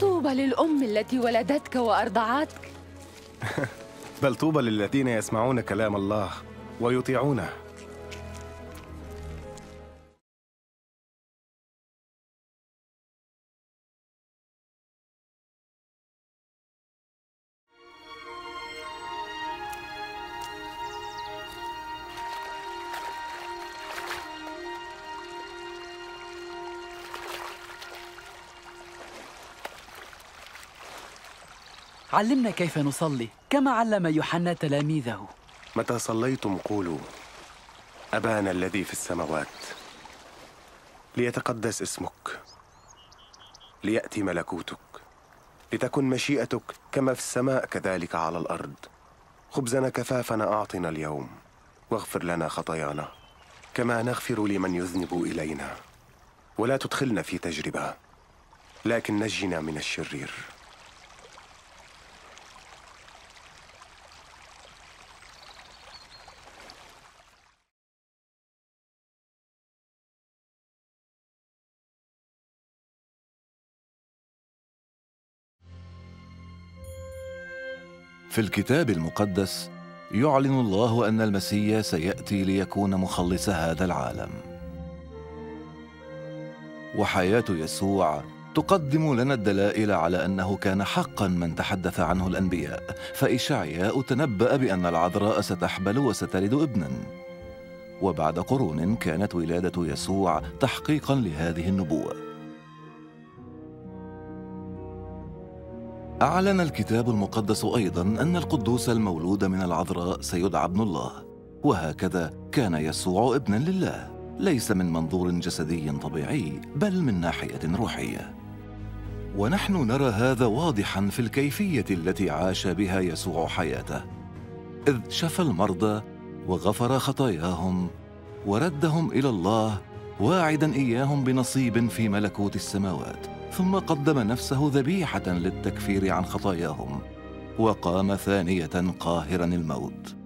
طوبى للأم التي ولدتك وأرضعتك. بل طوبى للذين يسمعون كلام الله ويطيعونه. علمنا كيف نصلي كما علم يوحنا تلاميذه. متى صليتم قولوا أبانا الذي في السماوات ليتقدس اسمك ليأتي ملكوتك لتكن مشيئتك كما في السماء كذلك على الأرض. خبزنا كفافنا أعطنا اليوم واغفر لنا خطايانا كما نغفر لمن يذنب إلينا. ولا تدخلنا في تجربة لكن نجنا من الشرير. في الكتاب المقدس يعلن الله أن المسيح سيأتي ليكون مخلص هذا العالم. وحياة يسوع تقدم لنا الدلائل على أنه كان حقا من تحدث عنه الأنبياء فاشعياء تنبا بأن العذراء ستحبل وستلد ابنا. وبعد قرون كانت ولادة يسوع تحقيقا لهذه النبوة. أعلن الكتاب المقدس أيضا أن القدوس المولود من العذراء سيدعى ابن الله وهكذا كان يسوع ابنا لله ليس من منظور جسدي طبيعي بل من ناحية روحية. ونحن نرى هذا واضحا في الكيفية التي عاش بها يسوع حياته. إذ شفى المرضى وغفر خطاياهم وردهم إلى الله واعدا إياهم بنصيب في ملكوت السماوات. ثم قدم نفسه ذبيحة للتكفير عن خطاياهم وقام ثانية قاهرا الموت.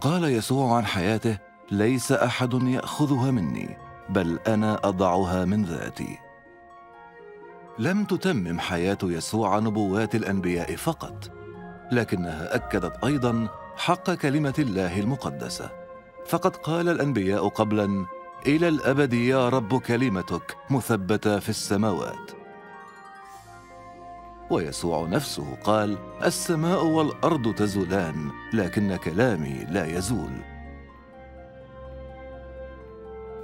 قال يسوع عن حياته ليس أحد يأخذها مني بل أنا أضعها من ذاتي. لم تتمم حياة يسوع نبوات الأنبياء فقط لكنها أكدت أيضا حق كلمة الله المقدسة. فقد قال الأنبياء قبلا إلى الأبد يا رب كلمتك مثبتة في السماوات. ويسوع نفسه قال السماء والأرض تزولان لكن كلامي لا يزول.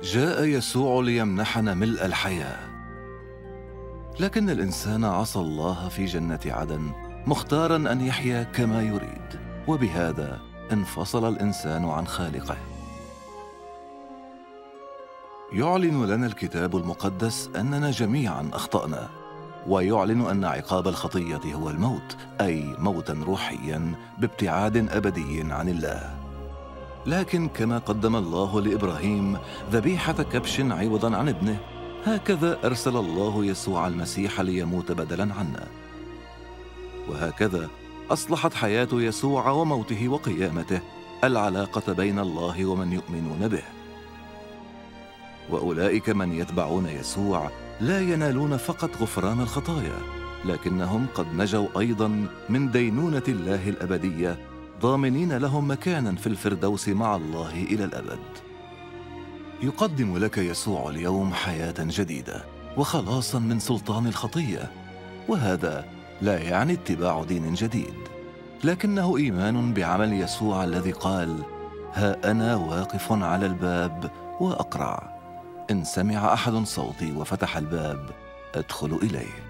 جاء يسوع ليمنحنا ملء الحياة. لكن الإنسان عصى الله في جنة عدن مختارا أن يحيا كما يريد وبهذا انفصل الإنسان عن خالقه. يعلن لنا الكتاب المقدس أننا جميعا أخطأنا ويعلن أن عقاب الخطية هو الموت أي موتا روحيا بابتعاد أبدي عن الله. لكن كما قدم الله لإبراهيم ذبيحة كبش عوضا عن ابنه هكذا أرسل الله يسوع المسيح ليموت بدلا عنا. وهكذا أصلحت حياة يسوع وموته وقيامته العلاقة بين الله ومن يؤمنون به. وأولئك من يتبعون يسوع لا ينالون فقط غفران الخطايا لكنهم قد نجوا أيضا من دينونة الله الأبدية ضامنين لهم مكانا في الفردوس مع الله إلى الأبد. يقدم لك يسوع اليوم حياة جديدة وخلاصا من سلطان الخطية وهذا لا يعني اتباع دين جديد لكنه إيمان بعمل يسوع الذي قال ها أنا واقف على الباب وأقرع. إن سمع أحد صوتي وفتح الباب أدخل إليه.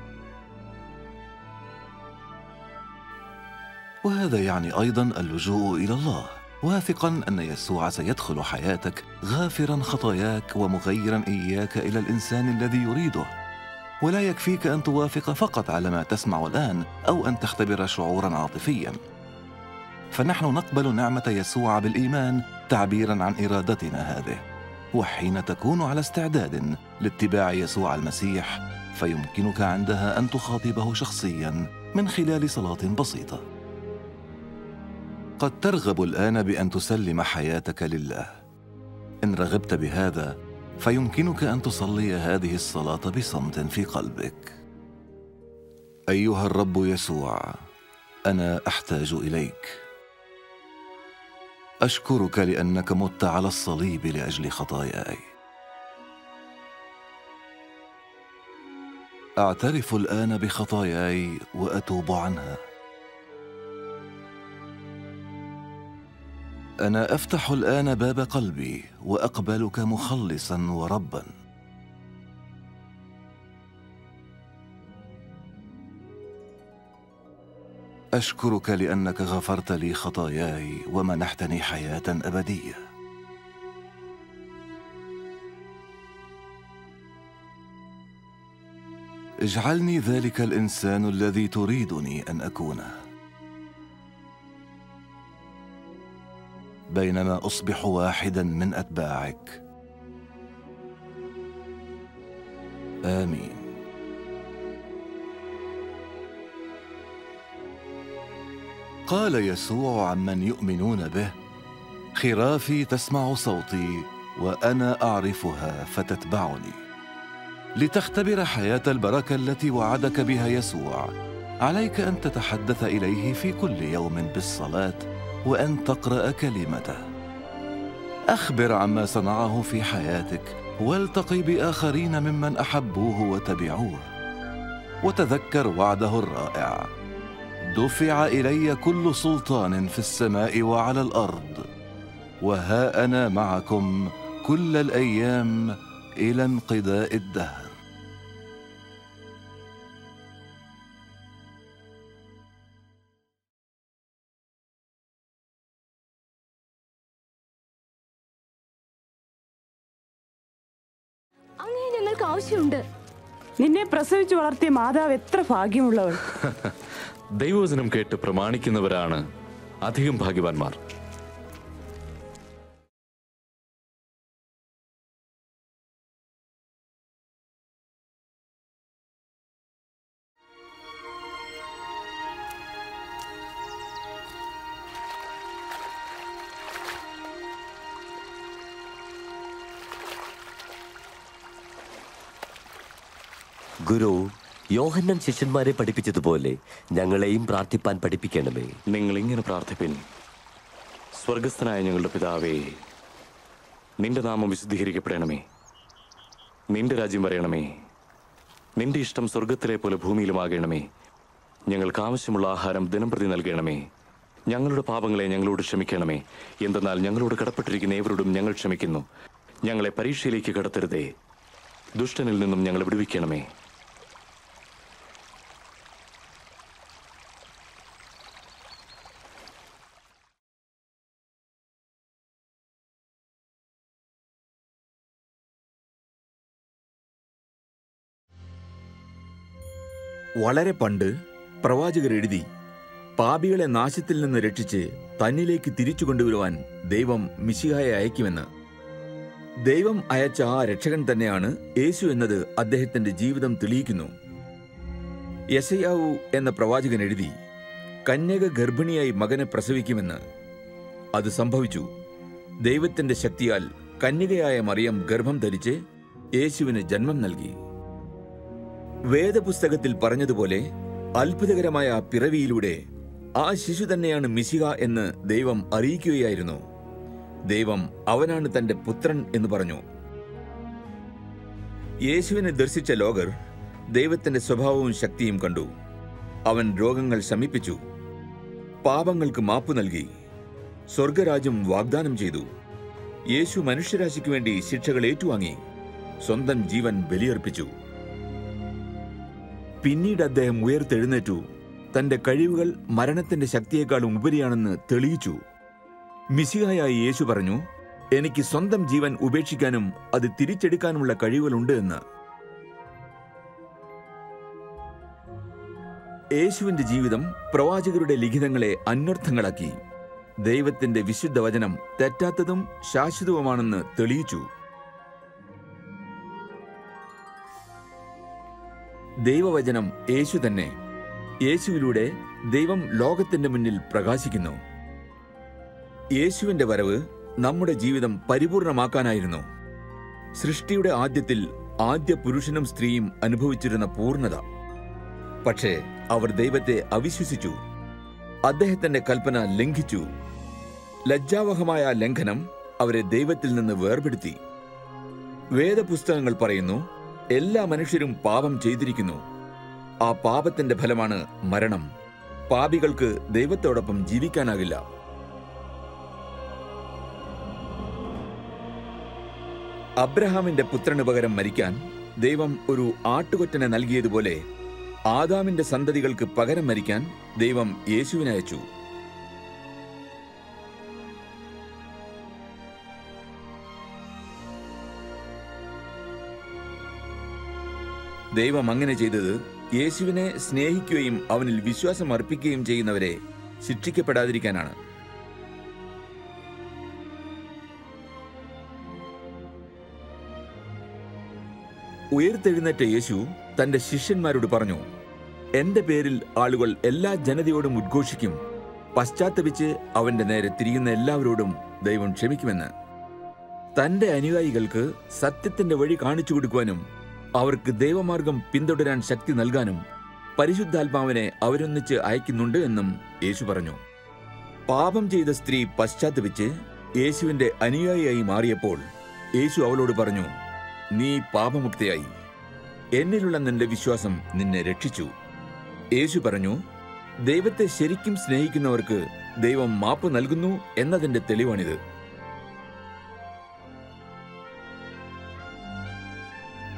وهذا يعني أيضا اللجوء إلى الله. واثقا أن يسوع سيدخل حياتك غافرا خطاياك ومغيرا إياك إلى الإنسان الذي يريده. ولا يكفيك أن توافق فقط على ما تسمع الآن أو أن تختبر شعورا عاطفيا. فنحن نقبل نعمة يسوع بالإيمان تعبيرا عن إرادتنا هذه. وحين تكون على استعداد لاتباع يسوع المسيح فيمكنك عندها أن تخاطبه شخصيا من خلال صلاة بسيطة. قد ترغب الآن بأن تسلم حياتك لله. إن رغبت بهذا فيمكنك أن تصلي هذه الصلاة بصمت في قلبك. أيها الرب يسوع أنا أحتاج إليك. أشكرك لأنك مت على الصليب لأجل خطاياي. أعترف الآن بخطاياي وأتوب عنها. أنا أفتح الآن باب قلبي وأقبلك مخلصا وربا. أشكرك لأنك غفرت لي خطاياي ومنحتني حياة أبدية. اجعلني ذلك الإنسان الذي تريدني أن اكونه بينما أصبح واحدا من أتباعك. آمين. قال يسوع عمن يؤمنون به خرافي تسمع صوتي وأنا أعرفها فتتبعني. لتختبر حياة البركة التي وعدك بها يسوع عليك أن تتحدث إليه في كل يوم بالصلاة وأن تقرأ كلمته. أخبر عما صنعه في حياتك والتقي بآخرين ممن أحبوه وتبعوه. وتذكر وعده الرائع دفع الي كل سلطان في السماء وعلى الارض وها انا معكم كل الايام الى انقضاء الدهر അങ്ങേ ഞങ്ങൾക്ക് ആവശ്യമുണ്ട് നിന്നെ പ്രസവിച്ചു വളർത്തിയ മാതാവ് എത്ര ഭാഗ്യമുള്ളവൾ. ദൈവവചനം കേട്ട് പ്രമാണിക്കുന്നവരാണ് അധികം ഭാഗ്യവാന്മാർ. ഗുരു യോഹന്നൻ ശിഷ്യന്മാരെ പഠിപ്പിച്ചതുപോലെ ഞങ്ങളെയും പ്രാർത്ഥിപ്പാൻ പഠിപ്പിക്കണമേ. നിങ്ങൾ ഇങ്ങനെ പ്രാർത്ഥിപ്പിൻ. സ്വർഗസ്ഥനായ ഞങ്ങളുടെ പിതാവേ നിന്റെ നാമം വിശുദ്ധീകരിക്കപ്പെടണമേ. നിന്റെ രാജ്യം വരയണമേ. നിന്റെ ഇഷ്ടം സ്വർഗത്തിലെ പോലെ ഭൂമിയിലുമാകണമേ. ഞങ്ങൾക്ക് ആവശ്യമുള്ള ആഹാരം ദിനംപ്രതി നൽകണമേ. ഞങ്ങളുടെ പാപങ്ങളെ ഞങ്ങളോട് ക്ഷമിക്കണമേ. എന്തെന്നാൽ ഞങ്ങളോട് കടപ്പെട്ടിരിക്കുന്ന ഏവരോടും ഞങ്ങൾ ക്ഷമിക്കുന്നു. ഞങ്ങളെ പരീക്ഷയിലേക്ക് കടത്തരുതേ. ദുഷ്ടനിൽ നിന്നും ഞങ്ങളെ വിടുവിക്കണമേ. വളരെ പണ്ട് പ്രവാചകർ എഴുതി പാപികളെ നാശത്തിൽ നിന്ന് രക്ഷിച്ച് തന്നിലേക്ക് തിരിച്ചു കൊണ്ടുവരുവാൻ ദൈവം മിശിഹായെ അയക്കുമെന്ന്. ദൈവം അയച്ച ആ രക്ഷകൻ തന്നെയാണ് യേശു എന്നത് അദ്ദേഹത്തിന്റെ ജീവിതം തെളിയിക്കുന്നു. യസയാവു എന്ന പ്രവാചകൻ എഴുതി കന്യക ഗർഭിണിയായി മകനെ പ്രസവിക്കുമെന്ന്. അത് സംഭവിച്ചു. ദൈവത്തിന്റെ ശക്തിയാൽ കന്യകയായ മറിയം ഗർഭം ധരിച്ച് യേശുവിന് ജന്മം നൽകി. വേദപുസ്തകത്തിൽ പറഞ്ഞതുപോലെ അത്ഭുതകരമായ പിറവിയിലൂടെ ആ ശിശു തന്നെയാണ് മിശിക എന്ന് ദൈവം അറിയിക്കുകയായിരുന്നു. ദൈവം അവനാണ് തന്റെ പുത്രൻ എന്ന് പറഞ്ഞു. യേശുവിനെ ദർശിച്ച ലോകർ ദൈവത്തിന്റെ സ്വഭാവവും ശക്തിയും കണ്ടു. അവൻ രോഗങ്ങൾ ശമിപ്പിച്ചു. പാപങ്ങൾക്ക് മാപ്പു നൽകി. സ്വർഗരാജ്യം വാഗ്ദാനം ചെയ്തു. യേശു മനുഷ്യരാശിക്ക് വേണ്ടി ശിക്ഷകൾ ഏറ്റുവാങ്ങി. സ്വന്തം ജീവൻ ബലിയർപ്പിച്ചു. പിന്നീട് അദ്ദേഹം ഉയർത്തെഴുന്നേറ്റു. തന്റെ കഴിവുകൾ മരണത്തിന്റെ ശക്തിയേക്കാളും ഉപരിയാണെന്ന് തെളിയിച്ചു. മിസിഹായായി യേശു പറഞ്ഞു എനിക്ക് സ്വന്തം ജീവൻ ഉപേക്ഷിക്കാനും അത് തിരിച്ചെടുക്കാനുമുള്ള കഴിവുകളുണ്ട് എന്ന്. യേശുവിന്റെ ജീവിതം പ്രവാചകരുടെ ലിഖിതങ്ങളെ അന്വർത്ഥങ്ങളാക്കി. ദൈവത്തിന്റെ വിശുദ്ധ വചനം തെറ്റാത്തതും ശാശ്വതവുമാണെന്ന് തെളിയിച്ചു. ദൈവവചനം യേശു തന്നെ യേശുവിലൂടെ ദൈവം ലോകത്തിന്റെ മുന്നിൽ പ്രകാശിക്കുന്നു. യേശുവിന്റെ വരവ് നമ്മുടെ ജീവിതം പരിപൂർണമാക്കാനായിരുന്നു. സൃഷ്ടിയുടെ ആദ്യത്തിൽ ആദ്യ പുരുഷനും സ്ത്രീയും അനുഭവിച്ചിരുന്ന പൂർണത. പക്ഷേ അവർ ദൈവത്തെ അവിശ്വസിച്ചു. അദ്ദേഹത്തിന്റെ കൽപ്പന ലംഘിച്ചു. ലജ്ജാവഹമായ ലംഘനം അവരെ ദൈവത്തിൽ നിന്ന് വേർപെടുത്തി. വേദപുസ്തകങ്ങൾ പറയുന്നു എല്ലാ മനുഷ്യരും പാപം ചെയ്തിരിക്കുന്നു. ആ പാപത്തിന്റെ ഫലമാണ് മരണം. പാപികൾക്ക് ദൈവത്തോടൊപ്പം ജീവിക്കാനാകില്ല. അബ്രഹാമിന്റെ പുത്രന് പകരം മരിക്കാൻ ദൈവം ഒരു ആട്ടുകൊറ്റനെ നൽകിയതുപോലെ ആദാമിന്റെ സന്തതികൾക്ക് പകരം മരിക്കാൻ ദൈവം യേശുവിനെ അയച്ചു. ദൈവം അങ്ങനെ ചെയ്തത് യേശുവിനെ സ്നേഹിക്കുകയും അവനിൽ വിശ്വാസം അർപ്പിക്കുകയും ചെയ്യുന്നവരെ ശിക്ഷിക്കപ്പെടാതിരിക്കാനാണ്. ഉയർത്തെഴുന്നേറ്റ യേശു തന്റെ ശിഷ്യന്മാരോട് പറഞ്ഞു എന്റെ പേരിൽ ആളുകൾ എല്ലാ ജനതയോടും ഉദ്ഘോഷിക്കും. പശ്ചാത്തപിച്ച് അവന്റെ നേരെ തിരിയുന്ന എല്ലാവരോടും ദൈവം ക്ഷമിക്കുമെന്ന്. തന്റെ അനുയായികൾക്ക് സത്യത്തിന്റെ വഴി കാണിച്ചു കൊടുക്കുവാനും അവർക്ക് ദൈവമാർഗം പിന്തുടരാൻ ശക്തി നൽകാനും പരിശുദ്ധാത്മാവിനെ അവരൊന്നിച്ച് അയക്കുന്നുണ്ട് എന്നും യേശു പറഞ്ഞു. പാപം ചെയ്ത സ്ത്രീ പശ്ചാത്തപിച്ച് യേശുവിന്റെ അനുയായിയായി മാറിയപ്പോൾ യേശു അവളോട് പറഞ്ഞു നീ പാപമുക്തയായി. എന്നിലുള്ള നിന്റെ വിശ്വാസം നിന്നെ രക്ഷിച്ചു. യേശു പറഞ്ഞു ദൈവത്തെ ശരിക്കും സ്നേഹിക്കുന്നവർക്ക് ദൈവം മാപ്പ് നൽകുന്നു എന്നതിന്റെ തെളിവാണിത്.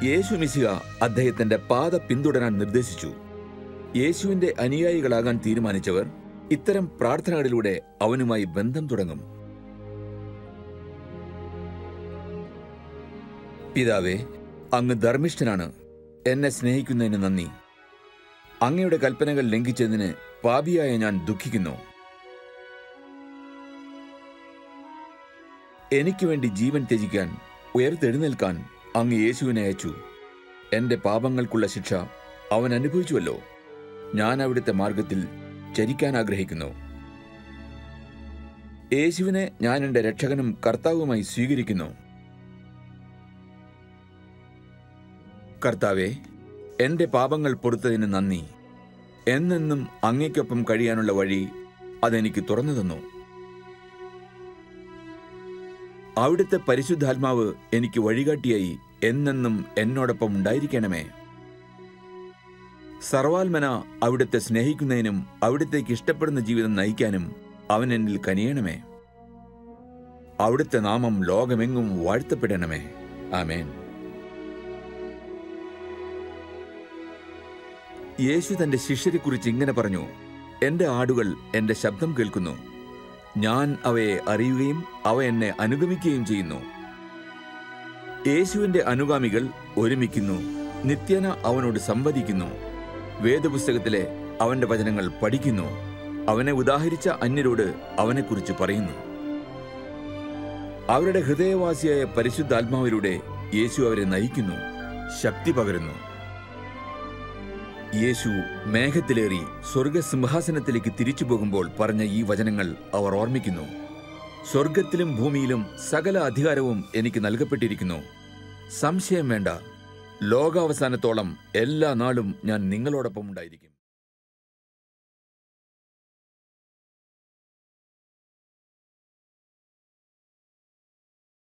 യേശു മിശിഹ അദ്ദേഹത്തിന്റെ പാത പിന്തുടരാൻ നിർദ്ദേശിച്ചു. യേശുവിന്റെ അനുയായികളാകാൻ തീരുമാനിച്ചവർ ഇത്തരം പ്രാർത്ഥനകളിലൂടെ അവനുമായി ബന്ധം തുടങ്ങും. പിതാവേ അങ്ങ് ധർമ്മിഷ്ഠനാണ്. എന്നെ സ്നേഹിക്കുന്നതിന് നന്ദി. അങ്ങയുടെ കൽപ്പനകൾ ലംഘിച്ചതിന് പാപിയായ ഞാൻ ദുഃഖിക്കുന്നു. എനിക്ക് വേണ്ടി ജീവൻ ത്യജിക്കാൻ ഉയർത്തെഴുന്നേൽക്കാൻ അങ്ങ് യേശുവിനെ അയച്ചു. എന്റെ പാപങ്ങൾക്കുള്ള ശിക്ഷ അവൻ അനുഭവിച്ചുവല്ലോ. ഞാൻ അവിടുത്തെ മാർഗത്തിൽ ചരിക്കാൻ ആഗ്രഹിക്കുന്നു. യേശുവിനെ ഞാൻ എന്റെ രക്ഷകനും കർത്താവുമായി സ്വീകരിക്കുന്നു. കർത്താവെ എന്റെ പാപങ്ങൾ പൊറുത്തതിന് നന്ദി. എന്നെന്നും അങ്ങേക്കൊപ്പം കഴിയാനുള്ള വഴി അതെനിക്ക് തുറന്നു തന്നു. അവിടുത്തെ പരിശുദ്ധാത്മാവ് എനിക്ക് വഴികാട്ടിയായി എന്നെന്നും എന്നോടൊപ്പം ഉണ്ടായിരിക്കണമേ. സർവാത്മന അവിടുത്തെ സ്നേഹിക്കുന്നതിനും അവിടുത്തേക്ക് ഇഷ്ടപ്പെടുന്ന ജീവിതം നയിക്കാനും അവൻ എന്നിൽ കനിയണമേ. അവിടുത്തെ നാമം ലോകമെങ്ങും വാഴ്ത്തപ്പെടണമേ. ആമേൻ. യേശു തന്റെ ശിഷ്യരെക്കുറിച്ച് ഇങ്ങനെ പറഞ്ഞു എന്റെ ആടുകൾ എന്റെ ശബ്ദം കേൾക്കുന്നു. ഞാൻ അവയെ അറിയുകയും അവ എന്നെ അനുഗമിക്കുകയും ചെയ്യുന്നു. യേശുവിന്റെ അനുഗാമികൾ ഒരുമിക്കുന്നു. നിത്യേന അവനോട് സംവദിക്കുന്നു. വേദപുസ്തകത്തിലെ അവന്റെ വചനങ്ങൾ പഠിക്കുന്നു. അവനെ ഉദാഹരിച്ച അന്യരോട് അവനെക്കുറിച്ച് പറയുന്നു. അവരുടെ ഹൃദയവാസിയായ പരിശുദ്ധാത്മാവിലൂടെ യേശു അവരെ നയിക്കുന്നു. ശക്തി പകരുന്നു. യേശു മേഘത്തിലേറി സ്വർഗസിംഹാസനത്തിലേക്ക് തിരിച്ചു പോകുമ്പോൾ പറഞ്ഞ ഈ വചനങ്ങൾ അവർ ഓർമ്മിക്കുന്നു. സ്വർഗത്തിലും ഭൂമിയിലും സകല അധികാരവും എനിക്ക് നൽകപ്പെട്ടിരിക്കുന്നു. സംശയം വേണ്ട. ലോകാവസാനത്തോളം എല്ലാ നാളും ഞാൻ നിങ്ങളോടൊപ്പം ഉണ്ടായിരിക്കും.